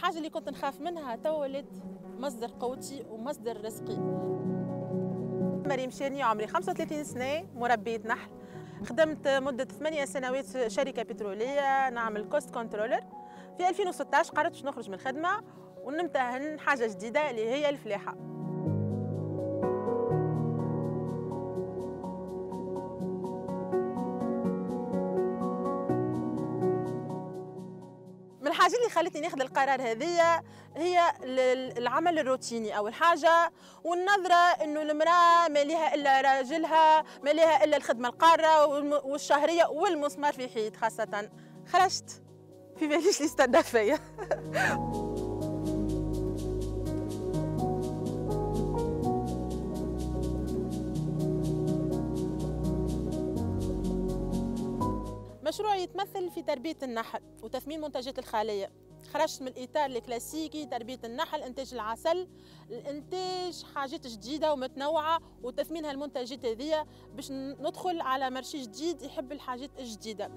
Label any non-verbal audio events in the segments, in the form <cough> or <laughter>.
الحاجة اللي كنت نخاف منها تو ولات مصدر قوتي ومصدر رزقي. مريم شارني عمري 35 سنة مربية نحل. خدمت مدة ثمانية سنوات في شركة بترولية نعمل cost controller في 2016 قررت باش نخرج من الخدمة ونمتهن حاجة جديدة اللي هي الفلاحة. من اللي خلتني ناخذ القرار هذيا هي العمل الروتيني أول حاجة والنظرة إنه المرأة ما لها إلا راجلها ما لها إلا الخدمة القارة والشهرية والمسمار في حيط خاصة. خرجت. في باليش اللي استنى فيا. <laughs> مشروعي يتمثل في تربية النحل وتثمين منتجات الخالية خرجت من الإطار الكلاسيكي تربية النحل إنتاج العسل الإنتاج حاجات جديدة ومتنوعة وتثمين هالمنتجات هذه باش ندخل على مرشي جديد يحب الحاجات الجديدة.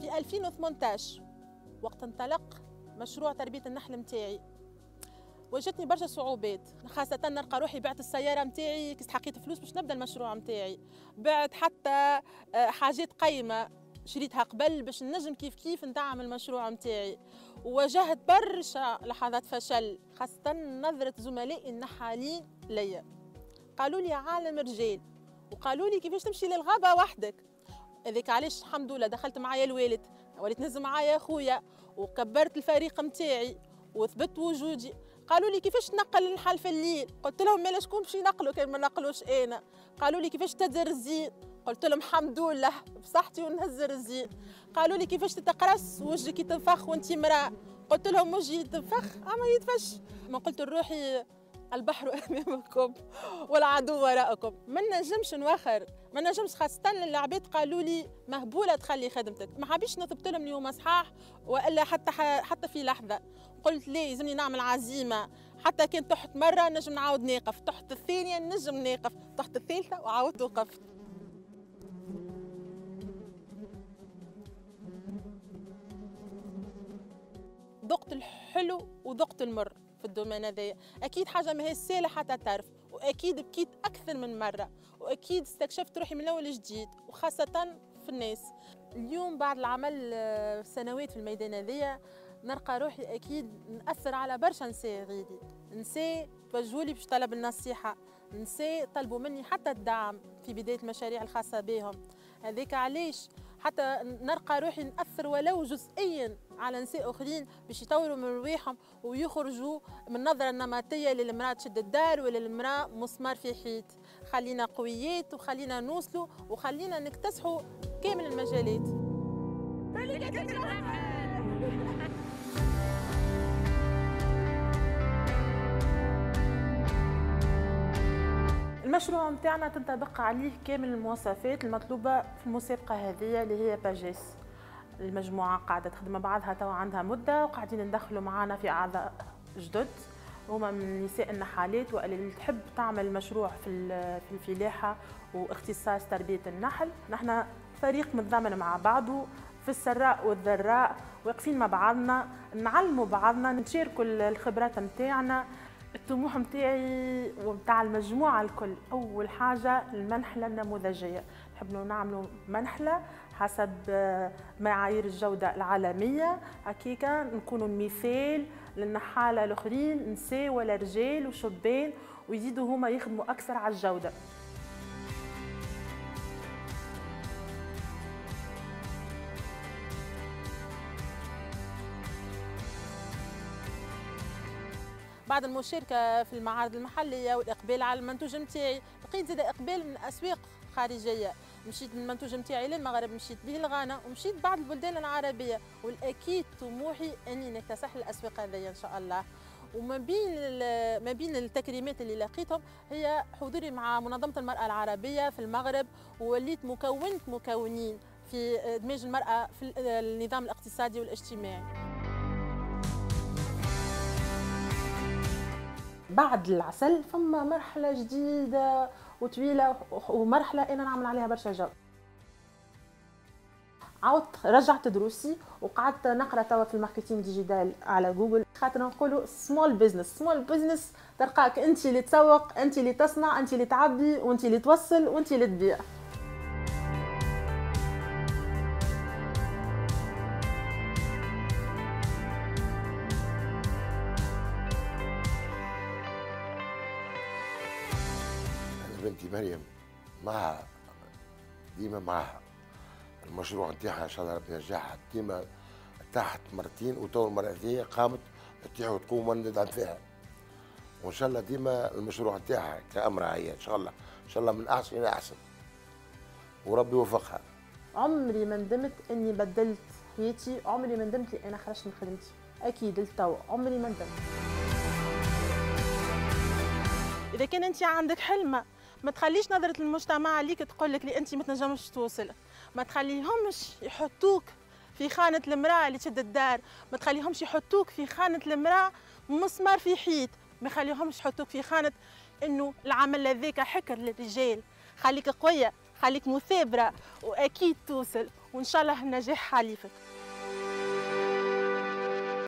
في 2018 وقت انطلق مشروع تربية النحل متاعي. واجهتني برشا صعوبات خاصة نلقى روحي بعت السيارة متاعي كي استحقيت فلوس باش نبدأ المشروع متاعي. بعت حتى آه، حاجات قيمة شريتها قبل باش نجم كيف كيف ندعم المشروع متاعي. وواجهت برشا لحظات فشل خاصة نظرة زملائي النحالين ليا. قالوا لي عالم رجال وقالوا لي كيفاش تمشي للغابة وحدك. هذاك علاش الحمد لله دخلت معايا الوالد وليت نهز معايا خويا وكبرت الفريق متاعي وثبت وجودي. قالوا لي كيفاش تنقل النحل في الليل؟ قلت لهم مالا شكون باش ينقلوا كان ما نقلوش أنا. قالوا لي كيفاش تدر الزين؟ قلت لهم الحمد لله بصحتي ونهزر الزين. قالوا لي كيفاش تتقرص؟ وجهك يتنفخ وانت مراه قلت لهم وجهي يتنفخ؟ أما يتفش. ما قلت لروحي البحر <laughs> أمامكم والعدو وراءكم. ما نجمش نوخر ما نجمش خاصة العباد قالوا لي مهبولة تخلي خدمتك. ما حبيش نثبت لهم اليوم صحاح وإلا حتى حتى في لحظة. قلت لي لازمني نعمل عزيمة؟ حتى كان تحت مرة نجم نعاود ناقف تحت الثانية نجم ناقف تحت الثالثة وعاودت وقفت. ذقت الحلو وذقت المر. في الدومين هذايا. أكيد حاجة ما هي سهله حتى تعرف وأكيد بكيت أكثر من مرة وأكيد استكشفت روحي من الأول جديد وخاصة في الناس. اليوم بعد العمل آه، سنوات في الميدان هذايا نلقى روحي أكيد نأثر على برشا نساء غيري نساء توجهولي باش طلب النصيحه نساء طلبوا مني حتى الدعم في بداية المشاريع الخاصة بهم. هذاك علاش؟ حتى نلقى روحي نأثر ولو جزئيا على نساء أخرين باش يطوروا من رواحهم ويخرجوا من النظره النمطيه للمرأة تشد الدار وللمرأة مسمار في حيط. خلينا قويات وخلينا نوصلوا وخلينا نكتسحوا كامل المجالات. المشروع متاعنا تنطبق عليه كامل المواصفات المطلوبة في المسابقة هذه اللي هي باجيس المجموعة قاعدة تخدم بعضها توا عندها مدة وقاعدين ندخلوا معنا في أعضاء جدد. هما من نساء النحالات واللي تحب تعمل مشروع في في الفلاحة واختصاص تربية النحل. نحن فريق متضامن مع بعضه في السراء والضراء واقفين مع بعضنا نعلموا بعضنا نشاركوا الخبرات نتاعنا الطموح متاعي ومتاع المجموعة الكل. أول حاجة المنحلة النموذجية. نحب نعملوا منحلة حسب معايير الجودة العالمية. هكيكا نكونوا مثال للنحالة الآخرين نساء ولا رجال وشبان ويزيدوا هما يخدموا أكثر على الجودة. بعد المشاركة في المعارض المحلية والإقبال على المنتوج نتاعي لقيت زاد إقبال من أسواق خارجية. مشيت المنتوج نتاعي للمغرب مشيت به لغانا ومشيت بعض البلدان العربية. والأكيد طموحي أني نكتسح الأسواق هذه إن شاء الله. وما بين ما بين التكريمات اللي لقيتهم هي حضوري مع منظمة المرأة العربية في المغرب ووليت مكونة مكونين في إدماج المرأة في النظام الاقتصادي والاجتماعي. بعد العسل فما مرحلة جديدة وطويلة ومرحلة أنا نعمل عليها برشا جو. عاودت رجعت دروسي وقعدت نقرأ توا في ال marketing digital على جوجل. خاطر نقولوا small business small business تلقاك انت اللي تسوق انت اللي تصنع انت اللي تعبي وانت اللي توصل وانت اللي تبيع. بنتي مريم معها ديما معها. المشروع نتاعها إن شاء الله ربي ينجحها ديما تحت مرتين وتو المرة هذه قامت تطيح وتقوم وندعم فيها. وإن شاء الله ديما المشروع نتاعها كامرأة هي إن شاء الله. إن شاء الله من أحسن إلى أحسن. وربي يوفقها. عمري ما ندمت إني بدلت حياتي عمري ما ندمت أنا خرجت من خدمتي. أكيد للتو عمري ما ندمت. إذا كان أنت عندك حلمة ما تخليش نظرة المجتمع عليك تقول لك لي أنت ما تنجمش توصل. ما تخليهمش يحطوك في خانة المرأة اللي تشد الدار. ما تخليهمش يحطوك في خانة المرأة مسمار في حيط. ما يخليهمش يحطوك في خانة إنه العمل هذاك حكر للرجال. خليك قوية خليك مثابرة وأكيد توصل. وإن شاء الله النجاح حليفك.